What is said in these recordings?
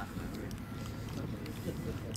Thank you.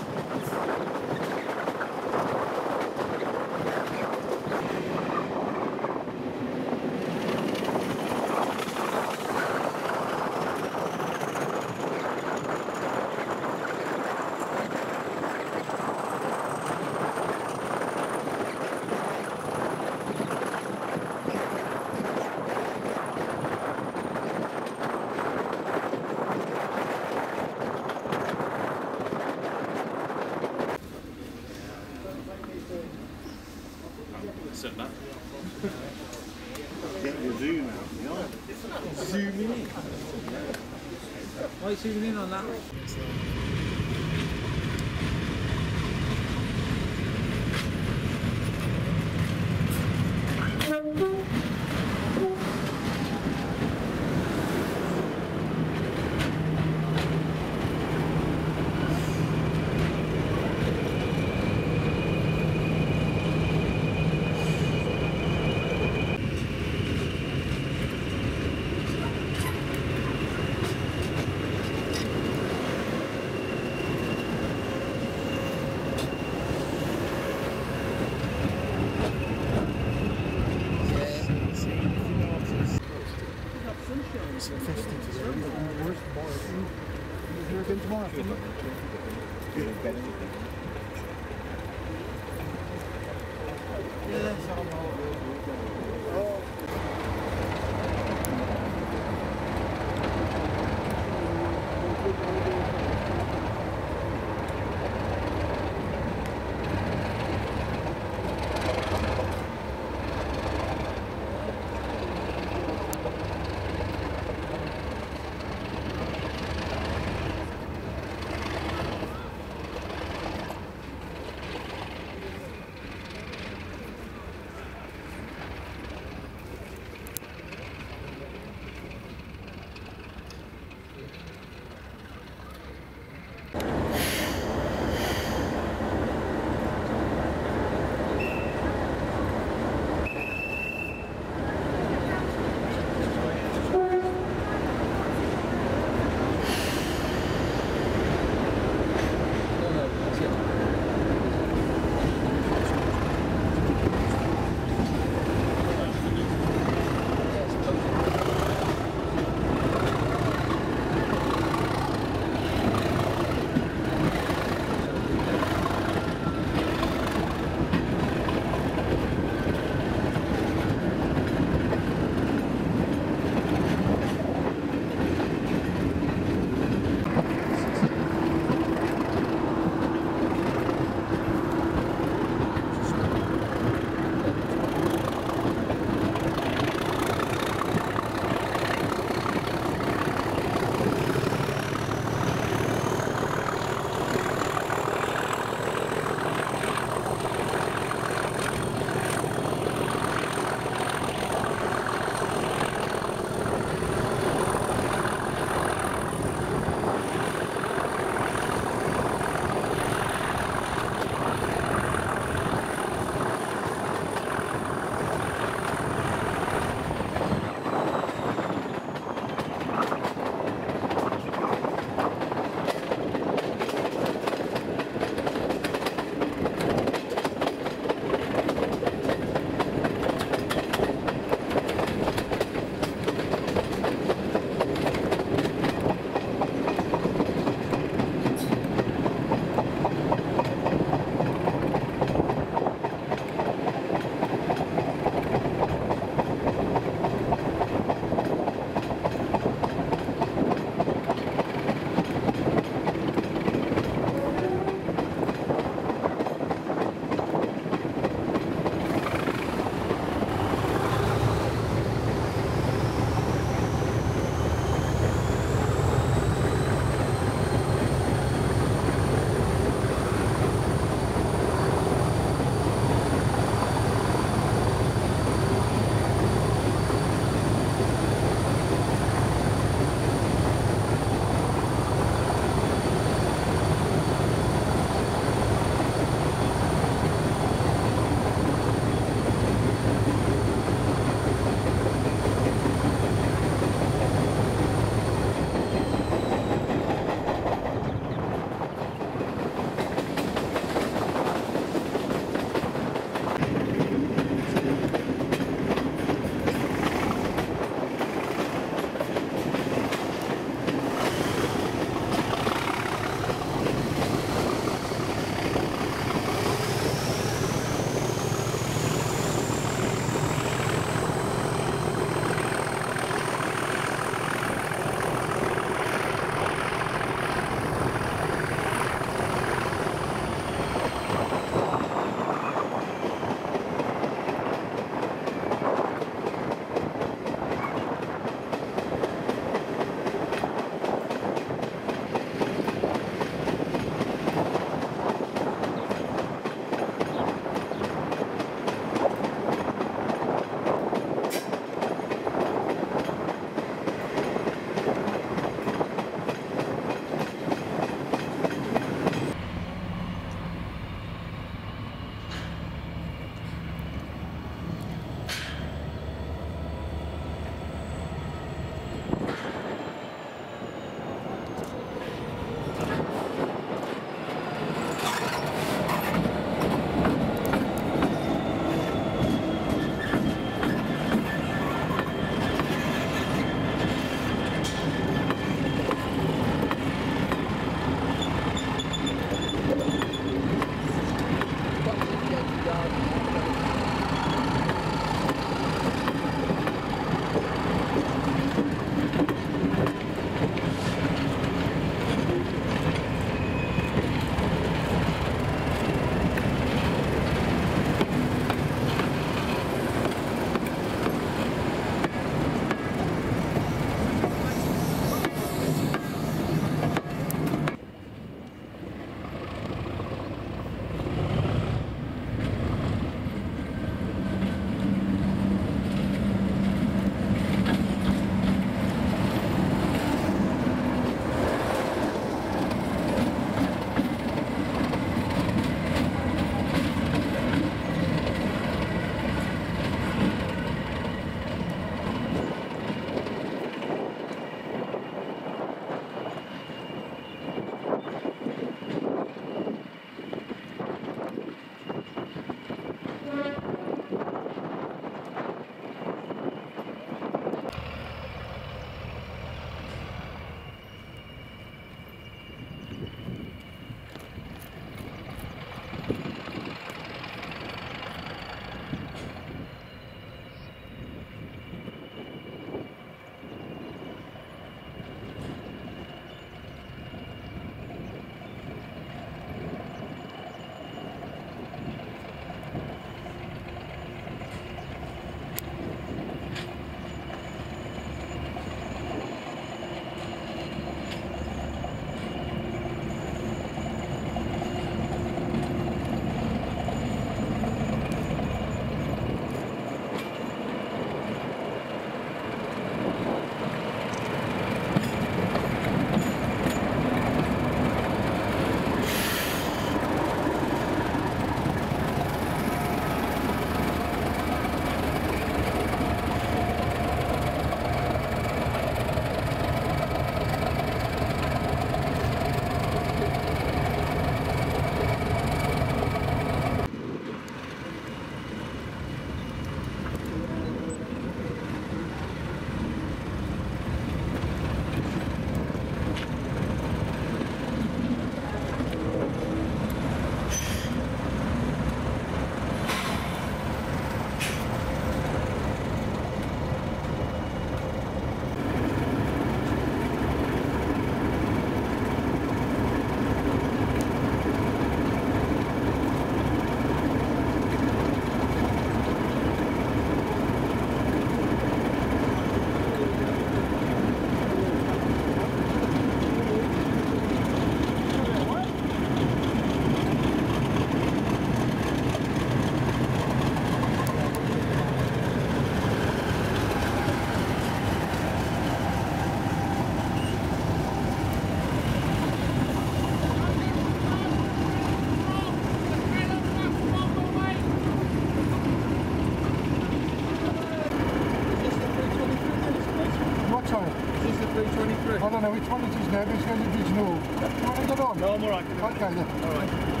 Don't know which one it is now, but it's going to be original. Do you want to get on? No, I'm alright. Okay then. Alright.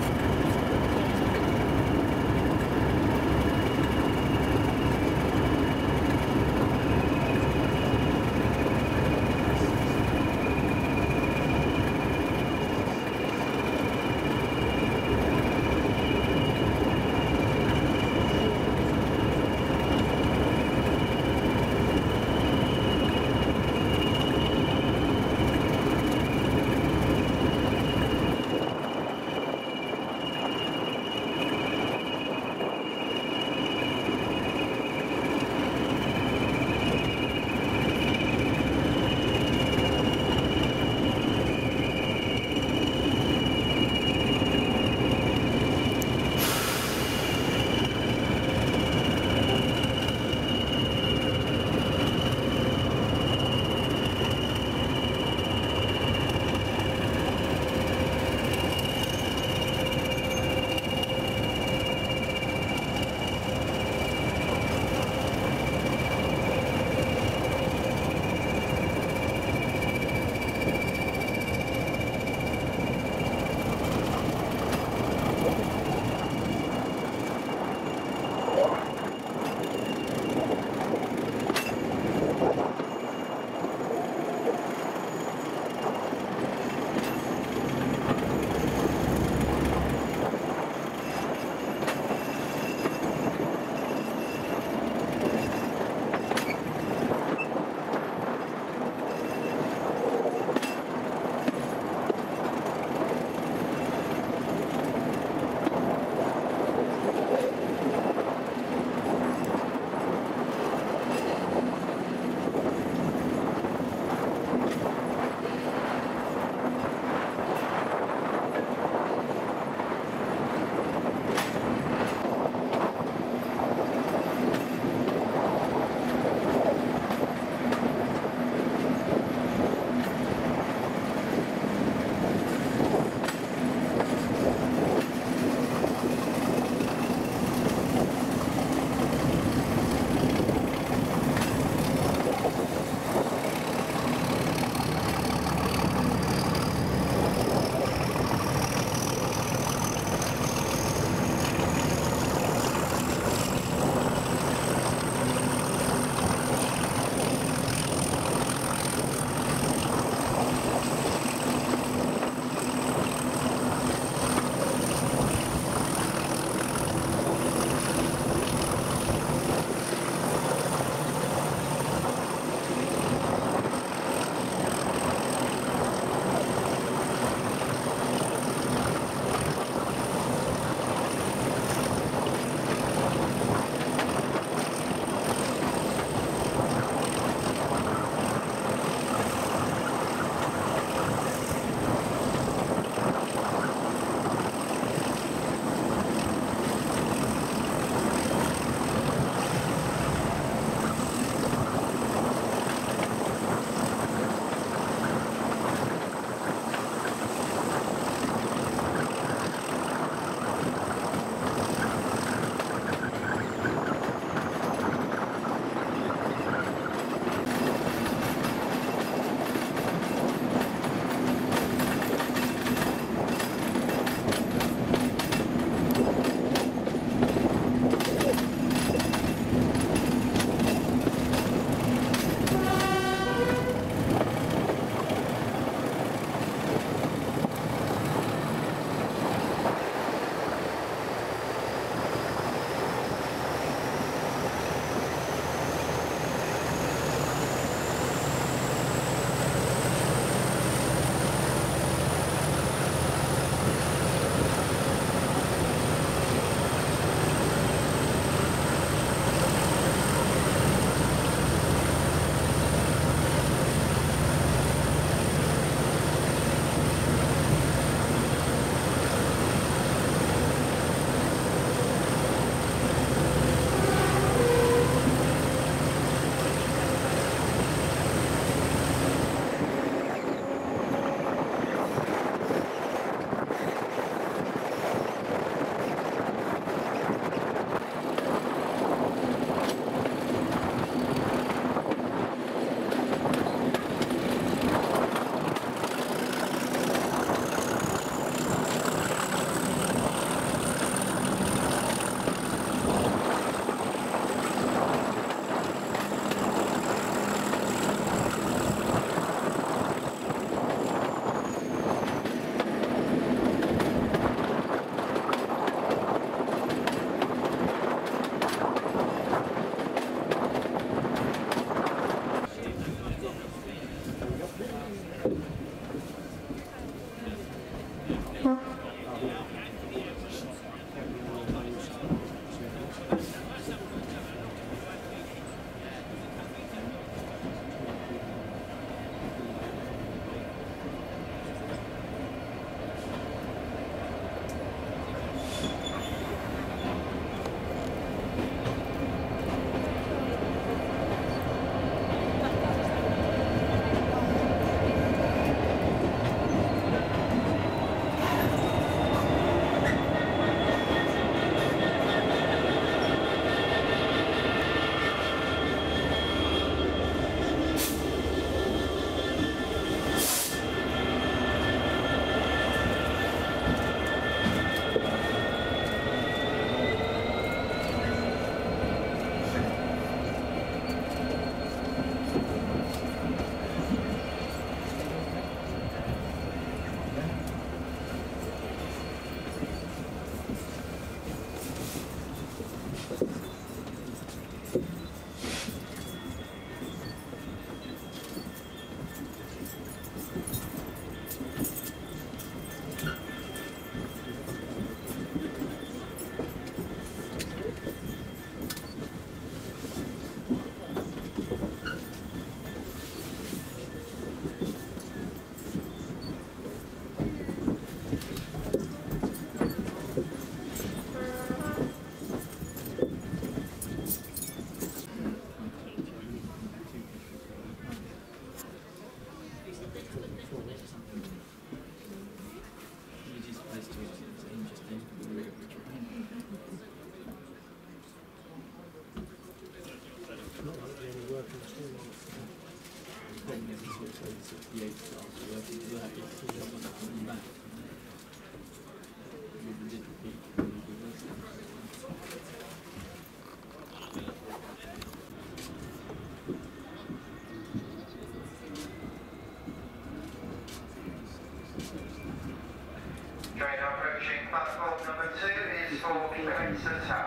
Is for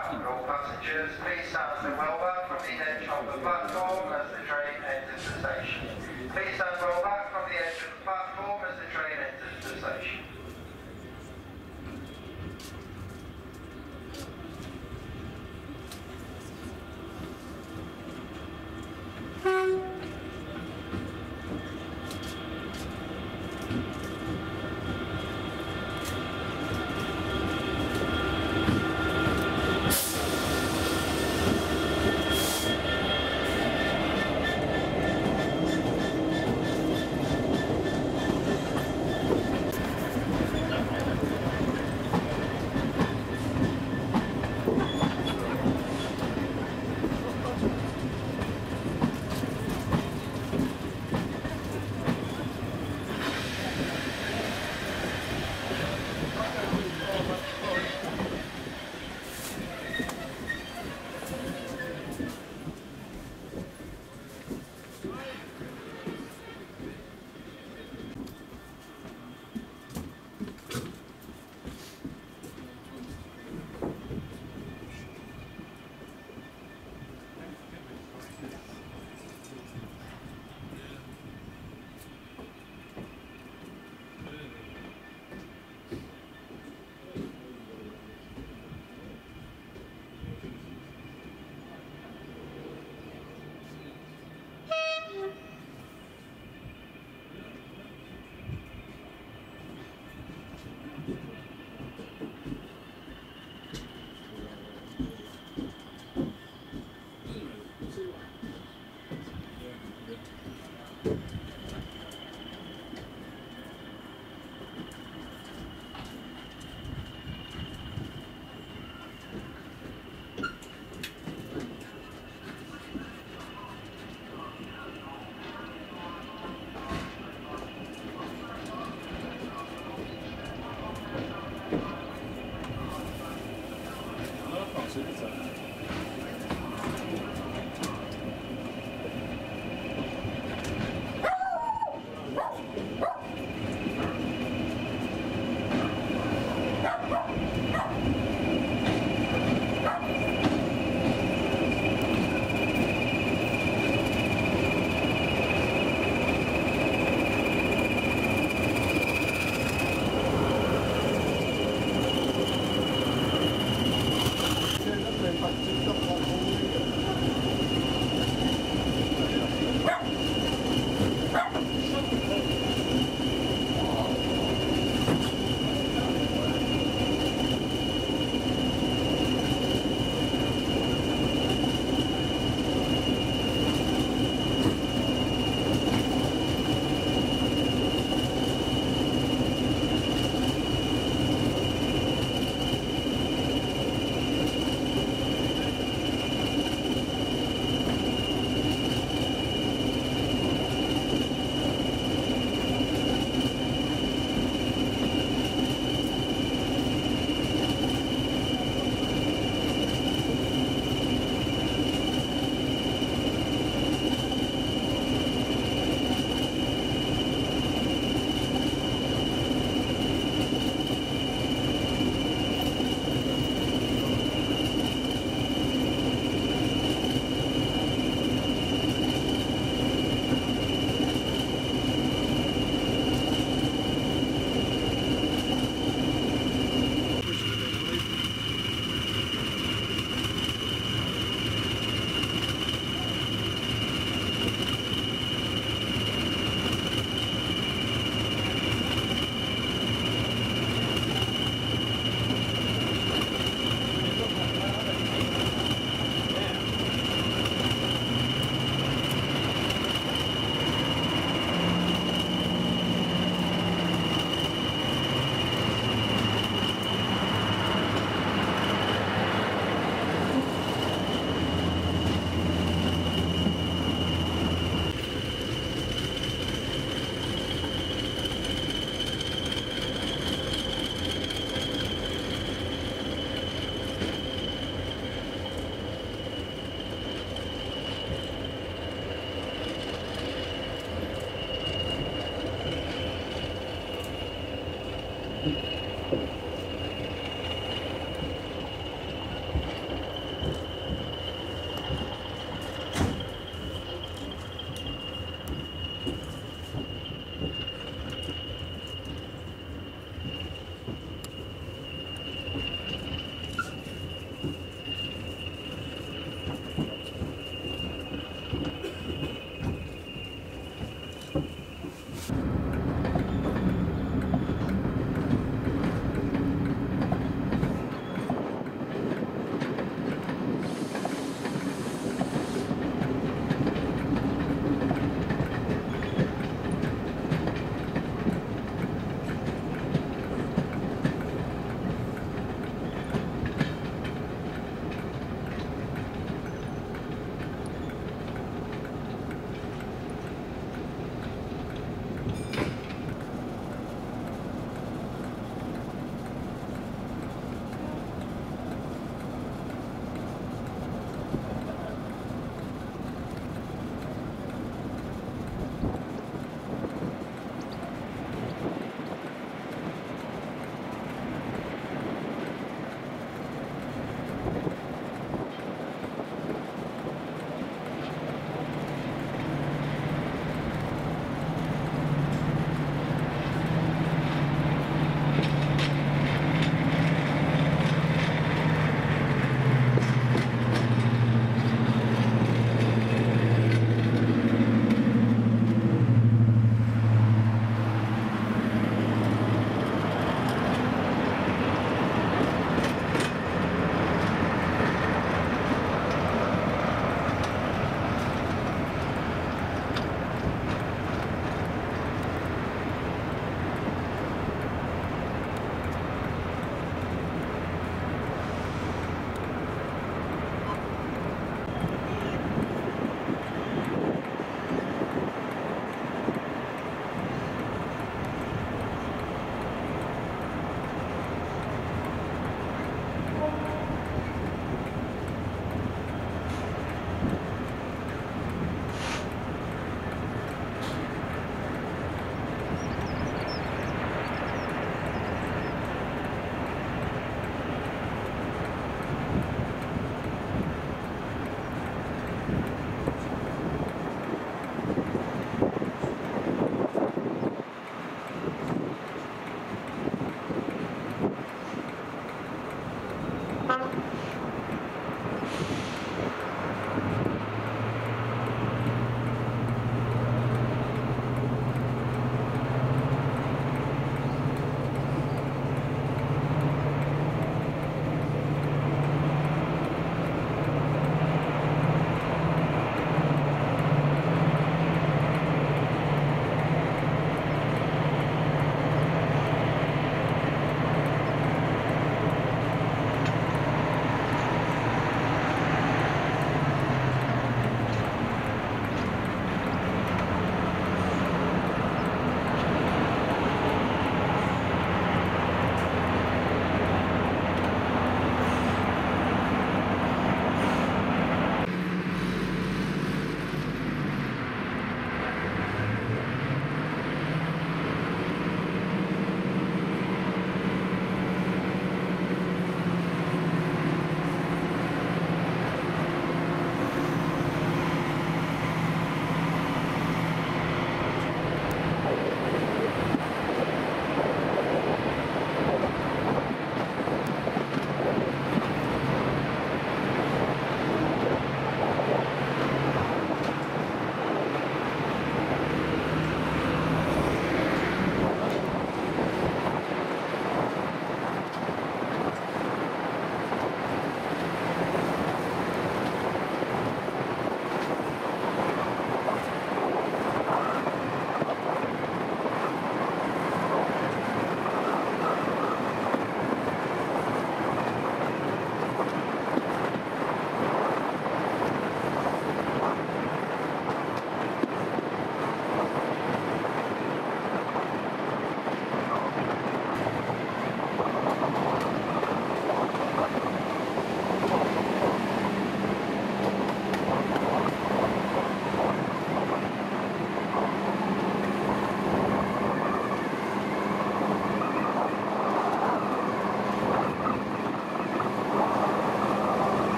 Massachusetts.